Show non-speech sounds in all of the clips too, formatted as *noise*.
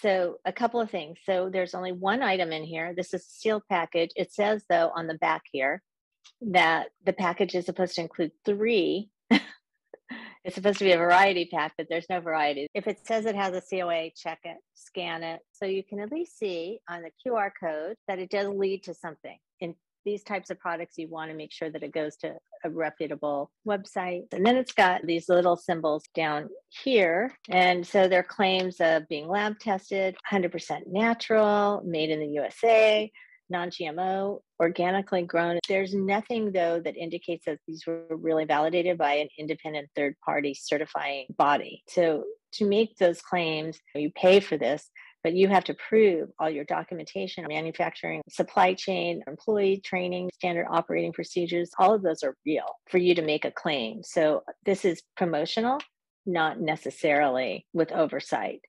So, a couple of things. So, there's only one item in here. This is a sealed package. It says, though, on the back here that the package is supposed to include three. *laughs* it's supposed to be a variety pack, but there's no variety. If it says it has a COA, check it, scan it. So, you can at least see on the QR code that it does lead to something. In these types of products, you want to make sure that it goes to a reputable website. And then it's got these little symbols down here. And so they're claims of being lab tested, 100% natural, made in the USA, non GMO, organically grown. There's nothing, though, that indicates that these were really validated by an independent third party certifying body. So to make those claims, you pay for this but you have to prove all your documentation, manufacturing, supply chain, employee training, standard operating procedures, all of those are real for you to make a claim. So this is promotional, not necessarily with oversight.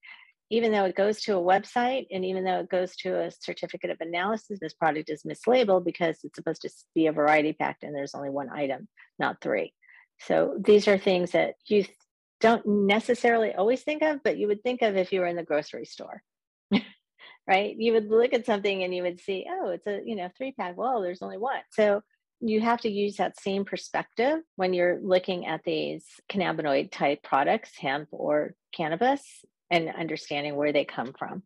Even though it goes to a website and even though it goes to a certificate of analysis, this product is mislabeled because it's supposed to be a variety pack and there's only one item, not three. So these are things that you don't necessarily always think of, but you would think of if you were in the grocery store *laughs* right? You would look at something and you would see, oh, it's a, you know, three pack. Well, there's only one. So you have to use that same perspective when you're looking at these cannabinoid type products, hemp or cannabis, and understanding where they come from.